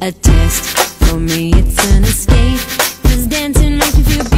a test. For me, it's an escape. Cause dancing makes me feel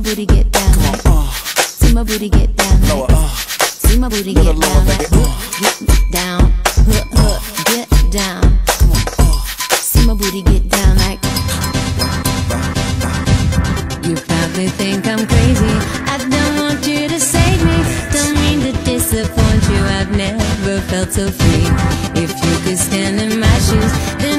my booty get down. Come on, uh. See my booty get down. Lower, uh. See my booty get lower, down. Like, uh. Down, get down. Come on, uh. See my booty get down like. You probably think I'm crazy. I don't want you to save me. Don't mean to disappoint you. I've never felt so free. If you could stand in my shoes.